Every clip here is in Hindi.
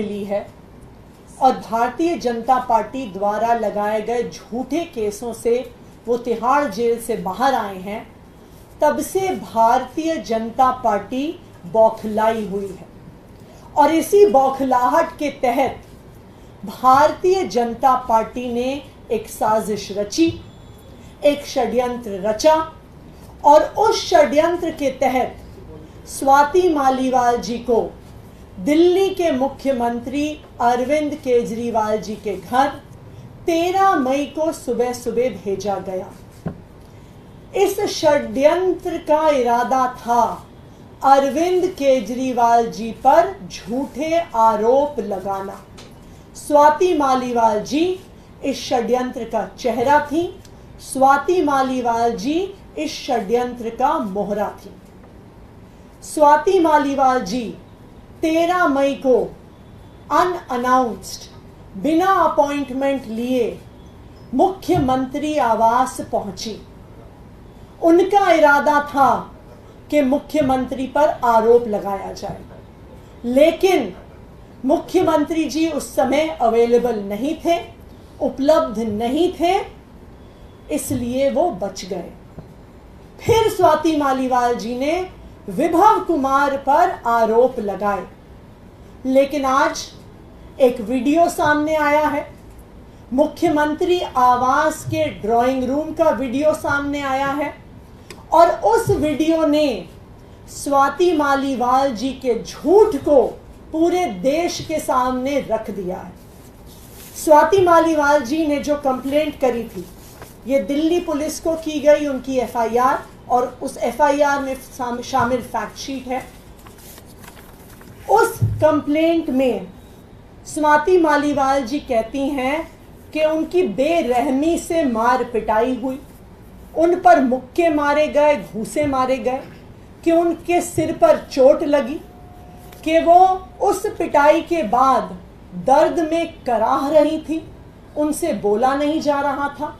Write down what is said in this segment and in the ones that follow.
मिली है। और भारतीय जनता पार्टी द्वारा लगाए गए झूठे केसों से वो तिहाड़ जेल से बाहर आए हैं। तब से भारतीय जनता पार्टी बौखलाई हुई है। और इसी बौखलाहट के तहत भारतीय जनता पार्टी ने एक साजिश रची, एक षड्यंत्र रचा और उस षड्यंत्र के तहत स्वाति मालीवाल जी को दिल्ली के मुख्यमंत्री अरविंद केजरीवाल जी के घर 13 मई को सुबह सुबह भेजा गया। इस षड्यंत्र का इरादा था अरविंद केजरीवाल जी पर झूठे आरोप लगाना। स्वाति मालीवाल जी इस षड्यंत्र का चेहरा थी। स्वाति मालीवाल जी इस षड्यंत्र का मोहरा थी। स्वाति मालीवाल जी 13 मई को अनअनाउंस्ड बिना अपॉइंटमेंट लिए मुख्यमंत्री आवास पहुँची। उनका इरादा था कि मुख्यमंत्री पर आरोप लगाया जाए। लेकिन मुख्यमंत्री जी उस समय अवेलेबल नहीं थे, उपलब्ध नहीं थे, इसलिए वो बच गए। फिर स्वाति मालीवाल जी ने विभव कुमार पर आरोप लगाए। लेकिन आज एक वीडियो सामने आया है। मुख्यमंत्री आवास के ड्राइंग रूम का वीडियो सामने आया है। और उस वीडियो ने स्वाति मालीवाल जी के झूठ को पूरे देश के सामने रख दिया है। स्वाति मालीवाल जी ने जो कंप्लेंट करी थी, ये दिल्ली पुलिस को की गई, उनकी एफआईआर और उस एफआईआर में शामिल फैक्ट शीट है। उस कंप्लेंट में स्वाति मालीवाल जी कहती हैं कि उनकी बेरहमी से मार पिटाई हुई। उन पर मुक्के मारे गए, घूसे मारे गए कि उनके सिर पर चोट लगी कि वो उस पिटाई के बाद दर्द में कराह रही थी। उनसे बोला नहीं जा रहा था।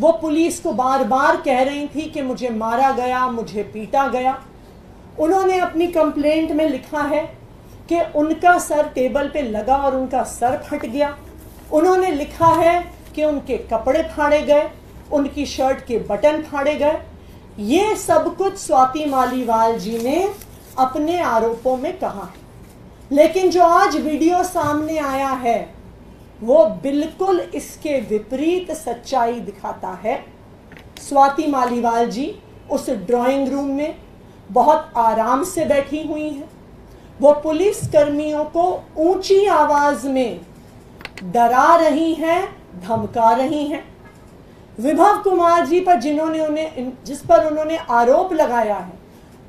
वो पुलिस को बार बार कह रही थी कि मुझे मारा गया, मुझे पीटा गया। उन्होंने अपनी कंप्लेंट में लिखा है कि उनका सर टेबल पे लगा और उनका सर फट गया। उन्होंने लिखा है कि उनके कपड़े फाड़े गए, उनकी शर्ट के बटन फाड़े गए। ये सब कुछ स्वाति मालीवाल जी ने अपने आरोपों में कहा। है लेकिन जो आज वीडियो सामने आया है वो बिल्कुल इसके विपरीत सच्चाई दिखाता है। स्वाति मालीवाल जी उस ड्राइंग रूम में बहुत आराम से बैठी हुई हैं। वो पुलिस कर्मियों को ऊँची आवाज़ में डरा रही हैं, धमका रही हैं। विभव कुमार जी पर जिन्होंने उन्हें जिस पर उन्होंने आरोप लगाया है,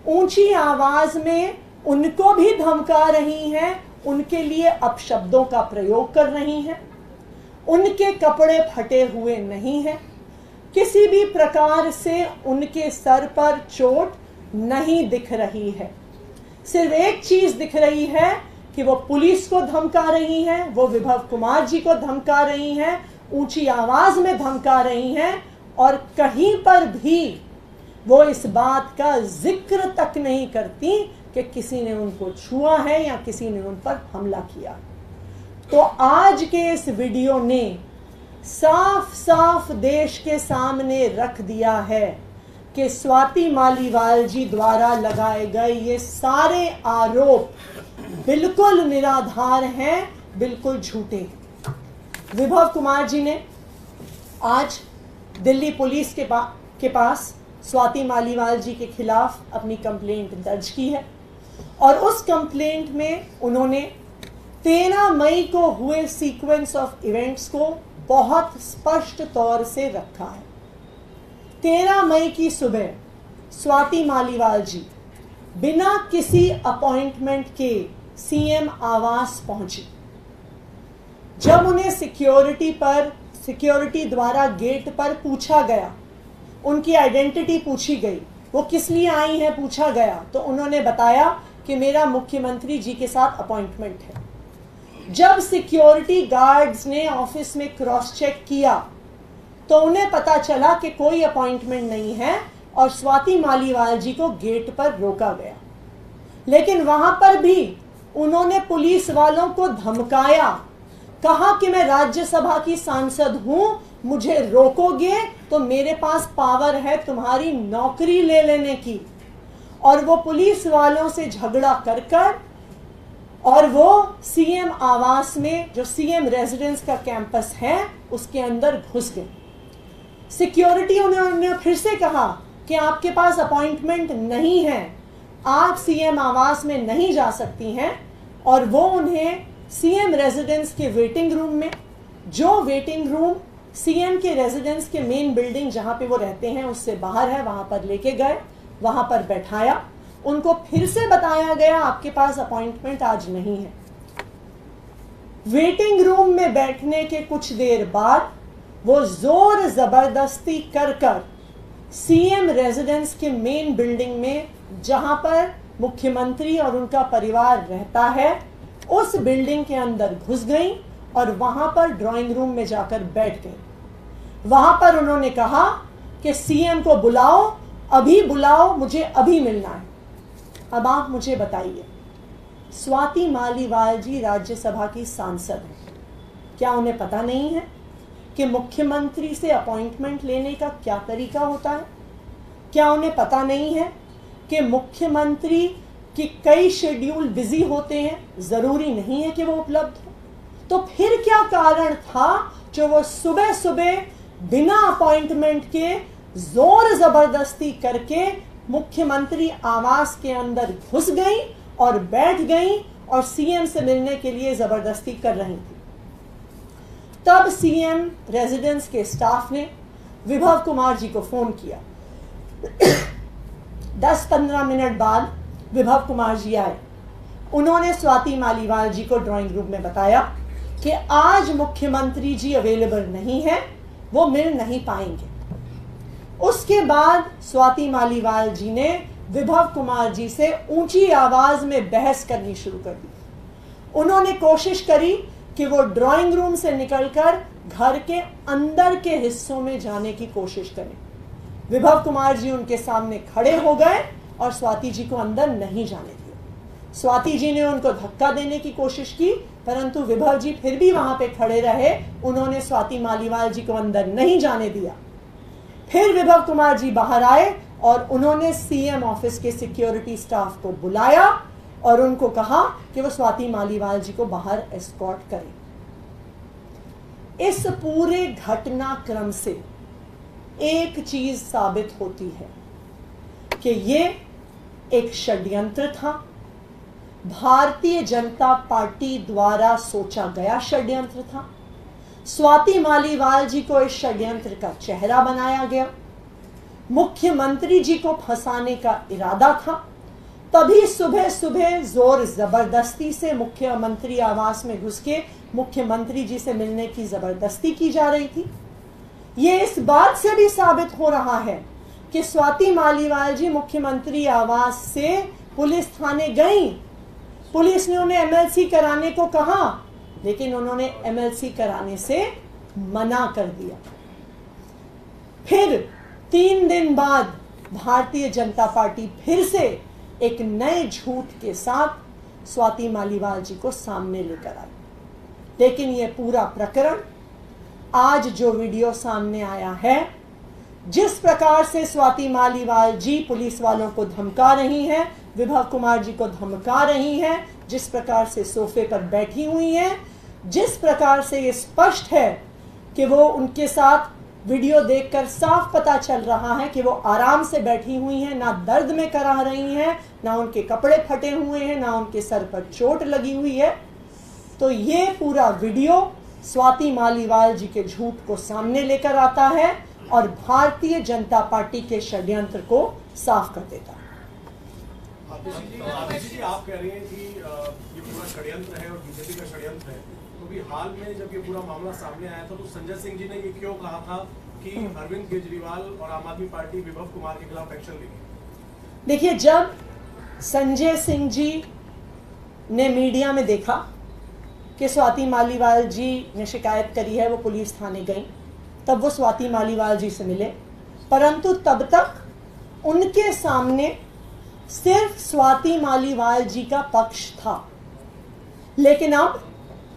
ऊँची आवाज़ में उनको भी धमका रही हैं उनके लिए अपशब्दों का प्रयोग कर रही हैं। उनके कपड़े फटे हुए नहीं हैं। किसी भी प्रकार से उनके सर पर चोट नहीं दिख रही है। सिर्फ़ एक चीज़ दिख रही है कि वो पुलिस को धमका रही हैं, वो विभव कुमार जी को धमका रही हैं, ऊँची आवाज़ में धमका रही हैं और कहीं पर भी वो इस बात का ज़िक्र तक नहीं करती कि किसी ने उनको छुआ है या किसी ने उन पर हमला किया। तो आज के इस वीडियो ने साफ़ साफ़ देश के सामने रख दिया है कि स्वाति मालीवाल जी द्वारा लगाए गए ये सारे आरोप बिल्कुल निराधार हैं बिल्कुल झूठे। हैं विभव कुमार जी ने आज दिल्ली पुलिस के, पा, के पास स्वाति मालीवाल जी के खिलाफ अपनी कंप्लेंट दर्ज की है। और उस कंप्लेंट में उन्होंने 13 मई को हुए सीक्वेंस ऑफ़ इवेंट्स को बहुत स्पष्ट तौर से रखा है। 13 मई की सुबह, स्वाति मालीवाल जी, बिना किसी अपॉइंटमेंट के सीएम आवास पहुँची। जब उन्हें सिक्योरिटी पर सिक्योरिटी द्वारा गेट पर पूछा गया, उनकी आइडेंटिटी पूछी गई, वो किस लिए आई हैं पूछा गया तो उन्होंने बताया कि मेरा मुख्यमंत्री जी के साथ अपॉइंटमेंट है। जब सिक्योरिटी गार्ड्स ने ऑफ़िस में क्रॉस चेक किया तो उन्हें पता चला कि कोई अपॉइंटमेंट नहीं है और स्वाति मालीवाल जी को गेट पर रोका गया। लेकिन वहाँ पर भी उन्होंने पुलिस वालों को धमकाया, कहा कि मैं राज्यसभा की सांसद हूँ, मुझे रोकोगे तो मेरे पास पावर है तुम्हारी नौकरी ले लेने की। और वो पुलिस वालों से झगड़ा कर कर और वो सीएम आवास में, जो सीएम रेजिडेंस का कैंपस है, उसके अंदर घुस गए। सिक्योरिटी उन्होंने फिर से कहा कि आपके पास अपॉइंटमेंट नहीं है। आप सीएम आवास में नहीं जा सकती हैं और वो उन्हें सीएम रेजिडेंस के वेटिंग रूम में, जो वेटिंग रूम सीएम के रेजिडेंस के मेन बिल्डिंग जहाँ पे वो रहते हैं, उससे बाहर है, वहाँ पर लेके गए। वहाँ पर बैठाया। उनको फिर से बताया गया, आपके पास अपॉइंटमेंट आज नहीं है। वेटिंग रूम में बैठने के कुछ देर बाद, वो ज़ोर ज़बरदस्ती कर कर सीएम रेजिडेंस के मेन बिल्डिंग में, जहाँ पर मुख्यमंत्री और उनका परिवार रहता है, उस बिल्डिंग के अंदर घुस गई और वहाँ पर ड्राइंग रूम में जाकर बैठ गई। वहाँ पर उन्होंने कहा कि सीएम को बुलाओ अभी बुलाओ, मुझे अभी मिलना है। अब आप मुझे बताइए, स्वाति मालीवाल जी राज्यसभा की सांसद हैं। क्या उन्हें पता नहीं है कि मुख्यमंत्री से अपॉइंटमेंट लेने का क्या तरीका होता है? क्या उन्हें पता नहीं है कि मुख्यमंत्री की कई शेड्यूल बिज़ी होते हैं, ज़रूरी नहीं है कि वो उपलब्ध हो? तो फिर क्या कारण था जो वो सुबह सुबह बिना अपॉइंटमेंट के ज़ोर ज़बरदस्ती करके मुख्यमंत्री आवास के अंदर घुस गई और बैठ गई और सीएम से मिलने के लिए ज़बरदस्ती कर रही थी। तब सीएम रेजिडेंस के स्टाफ ने विभव कुमार जी को फ़ोन किया। दस पंद्रह मिनट बाद विभव कुमार जी आए। उन्होंने स्वाति मालीवाल जी को ड्राइंग रूम में बताया कि आज मुख्यमंत्री जी अवेलेबल नहीं है, वो मिल नहीं पाएँगे। उसके बाद स्वाति मालीवाल जी ने विभव कुमार जी से ऊँची आवाज़ में बहस करनी शुरू कर दी। उन्होंने कोशिश करी कि वो ड्राइंग रूम से निकलकर घर के अंदर के हिस्सों में जाने की कोशिश करें। विभव कुमार जी उनके सामने खड़े हो गए और स्वाति जी को अंदर नहीं जाने दिया। स्वाति जी ने उनको धक्का देने की कोशिश की, परंतु विभव जी फिर भी वहाँ पे खड़े रहे। उन्होंने स्वाति मालीवाल जी को अंदर नहीं जाने दिया। फिर विभव कुमार जी बाहर आए और उन्होंने सीएम ऑफ़िस के सिक्योरिटी स्टाफ को बुलाया और उनको कहा कि वो स्वाति मालीवाल जी को बाहर एस्कॉर्ट करें। इस पूरे घटनाक्रम से एक चीज़ साबित होती है कि ये एक षड्यंत्र था। भारतीय जनता पार्टी द्वारा सोचा गया षड्यंत्र था। स्वाति मालीवाल जी को इस षड्यंत्र का चेहरा बनाया गया। मुख्यमंत्री जी को फंसाने का इरादा था। तभी सुबह सुबह ज़ोर ज़बरदस्ती से मुख्यमंत्री आवास में घुस के मुख्यमंत्री जी से मिलने की ज़बरदस्ती की जा रही थी। ये इस बात से भी साबित हो रहा है कि स्वाति मालीवाल जी मुख्यमंत्री आवास से पुलिस थाने गई। पुलिस ने उन्हें एमएलसी कराने को कहा। लेकिन उन्होंने एमएलसी कराने से मना कर दिया। फिर तीन दिन बाद भारतीय जनता पार्टी फिर से एक नए झूठ के साथ स्वाति मालीवाल जी को सामने लेकर आई। लेकिन यह पूरा प्रकरण आज जो वीडियो सामने आया है, जिस प्रकार से स्वाति मालीवाल जी पुलिस वालों को धमका रही हैं, विभव कुमार जी को धमका रही हैं जिस प्रकार से सोफे पर बैठी हुई हैं, जिस प्रकार से ये स्पष्ट है कि वो उनके साथ वीडियो देखकर साफ़ पता चल रहा है कि वो आराम से बैठी हुई हैं, ना दर्द में करा रही हैं, ना उनके कपड़े फटे हुए हैं, ना उनके सर पर चोट लगी हुई है। तो ये पूरा वीडियो स्वाति मालीवाल जी के झूठ को सामने लेकर आता है और भारतीय जनता पार्टी के षड्यंत्र को साफ़ कर देता है। आप कह रही हैं कि ये पूरा षड्यंत्र है और बीजेपी का षड्यंत्र है। तो भी हाल में जब ये पूरा मामला सामने आया था तो संजय सिंह जी ने ये क्यों कहा था कि अरविंद केजरीवाल और आम आदमी पार्टी विभव कुमार के खिलाफ एक्शन देखिए, जब संजय सिंह जी ने मीडिया में देखा कि स्वाति मालीवाल जी ने शिकायत करी है, वो पुलिस थाने गई, तब वो स्वाति मालीवाल जी से मिले। परंतु तब तक उनके सामने सिर्फ़ स्वाति मालीवाल जी का पक्ष था। लेकिन अब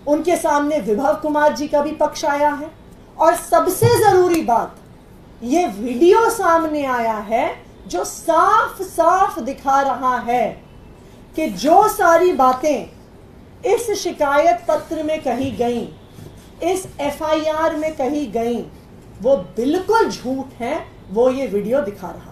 उनके सामने विभव कुमार जी का भी पक्ष आया है। और सबसे ज़रूरी बात, ये वीडियो सामने आया है जो साफ़ साफ़ दिखा रहा है कि जो सारी बातें इस शिकायत पत्र में कही गई, इस एफआईआर में कही गई, वो बिल्कुल झूठ है, वो ये वीडियो दिखा रहा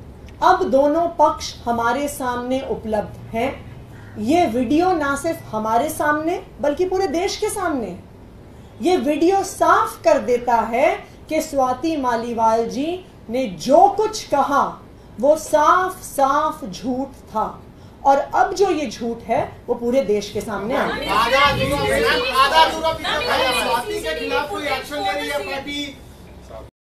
अब दोनों पक्ष हमारे सामने उपलब्ध हैं। ये वीडियो ना सिर्फ़ हमारे सामने, बल्कि पूरे देश के सामने। ये वीडियो साफ़ कर देता है कि स्वाति मालीवाल जी ने जो कुछ कहा, वो साफ़ साफ़ झूठ था। और अब जो ये झूठ है, वो पूरे देश के सामने आ गया।